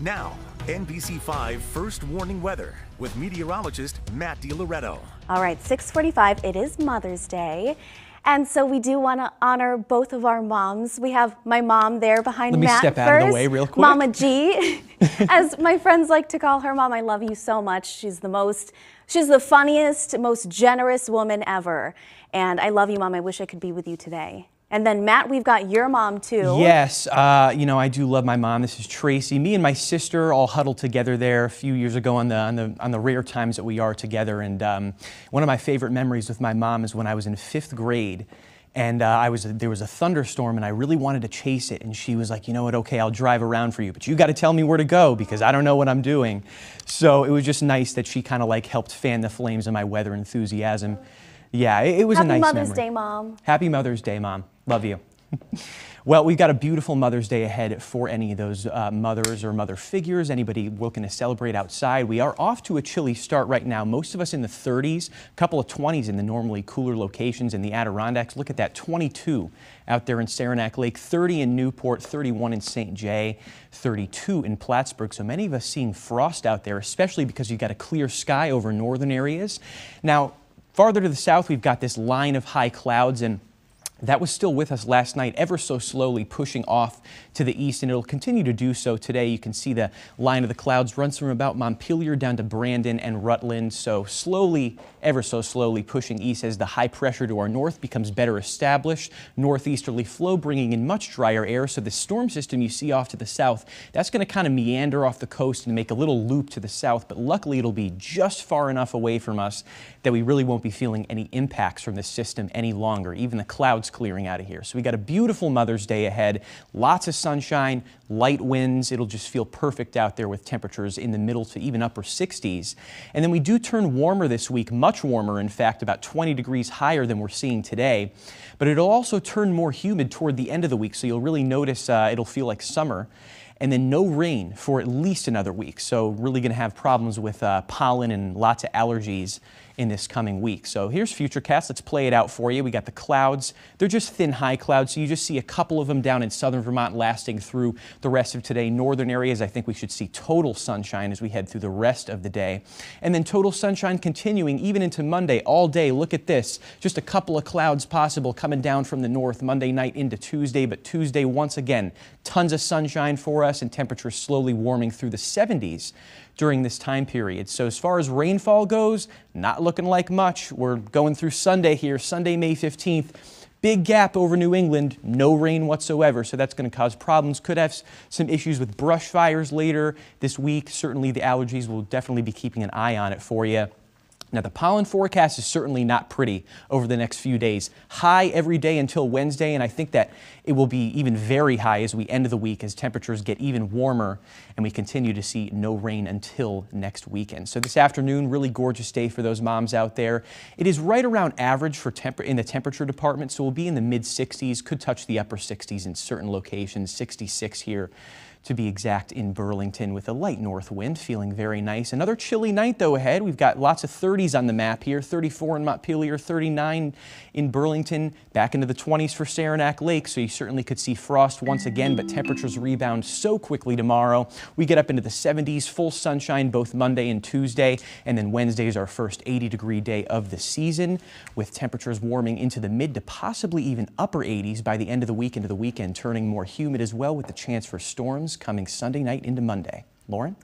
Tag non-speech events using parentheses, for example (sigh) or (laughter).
Now, NBC5 First Warning Weather with meteorologist Matt DiLoreto. All right, 645, it is Mother's Day. And so we do want to honor both of our moms. We have my mom there behind Let me Matt step first. out of the way real quick. Mama G, (laughs) as my friends like to call her. Mom, I love you so much. She's the most, she's the funniest, most generous woman ever. And I love you, Mom. I wish I could be with you today. And then Matt, we've got your mom too. Yes, uh, you know I do love my mom. This is Tracy. Me and my sister all huddled together there a few years ago on the on the on the rare times that we are together. And um, one of my favorite memories with my mom is when I was in fifth grade. And uh, I was there was a thunderstorm, and I really wanted to chase it. And she was like, "You know what? Okay, I'll drive around for you, but you got to tell me where to go because I don't know what I'm doing." So it was just nice that she kind of like helped fan the flames of my weather enthusiasm. Yeah, it, it was Happy a nice Happy Mother's memory. Day, Mom. Happy Mother's Day, Mom. Love you. well, we've got a beautiful Mother's Day ahead for any of those uh, mothers or mother figures, anybody looking to celebrate outside. We are off to a chilly start right now. Most of us in the 30s, a couple of 20s in the normally cooler locations in the Adirondacks. Look at that, 22 out there in Saranac Lake, 30 in Newport, 31 in St. Jay, 32 in Plattsburgh. So many of us seeing frost out there, especially because you've got a clear sky over northern areas. Now, farther to the south, we've got this line of high clouds and that was still with us last night, ever so slowly pushing off to the east, and it'll continue to do so today. You can see the line of the clouds runs from about Montpelier down to Brandon and Rutland, so slowly, ever so slowly pushing east as the high pressure to our north becomes better established. Northeasterly flow bringing in much drier air, so the storm system you see off to the south, that's going to kind of meander off the coast and make a little loop to the south, but luckily it'll be just far enough away from us that we really won't be feeling any impacts from this system any longer. Even the clouds clearing out of here. So we got a beautiful Mother's Day ahead. Lots of sunshine, light winds. It'll just feel perfect out there with temperatures in the middle to even upper 60s. And then we do turn warmer this week, much warmer, in fact, about 20 degrees higher than we're seeing today. But it'll also turn more humid toward the end of the week, so you'll really notice uh, it'll feel like summer and then no rain for at least another week. So really going to have problems with uh, pollen and lots of allergies in this coming week. So here's Futurecast. Let's play it out for you. We got the clouds. They're just thin high clouds, so you just see a couple of them down in southern Vermont lasting through the rest of today. Northern areas, I think we should see total sunshine as we head through the rest of the day. And then total sunshine continuing even into Monday all day. Look at this. Just a couple of clouds possible coming down from the north Monday night into Tuesday, but Tuesday once again, tons of sunshine for us and temperatures slowly warming through the 70s during this time period. So as far as rainfall goes, not looking like much. We're going through Sunday here, Sunday, May 15th. Big gap over New England, no rain whatsoever, so that's going to cause problems. Could have some issues with brush fires later this week. Certainly the allergies will definitely be keeping an eye on it for you. Now, the pollen forecast is certainly not pretty over the next few days. High every day until Wednesday, and I think that it will be even very high as we end the week as temperatures get even warmer and we continue to see no rain until next weekend. So this afternoon, really gorgeous day for those moms out there. It is right around average for in the temperature department, so we'll be in the mid 60s, could touch the upper 60s in certain locations, 66 here to be exact in Burlington with a light north wind, feeling very nice. Another chilly night though ahead. We've got lots of 30s on the map here, 34 in Montpelier, 39 in Burlington, back into the 20s for Saranac Lake, so you certainly could see frost once again, but temperatures rebound so quickly tomorrow. We get up into the 70s, full sunshine both Monday and Tuesday, and then Wednesday is our first 80 degree day of the season, with temperatures warming into the mid to possibly even upper 80s by the end of the week into the weekend, turning more humid as well with the chance for storms coming Sunday night into Monday. Lauren?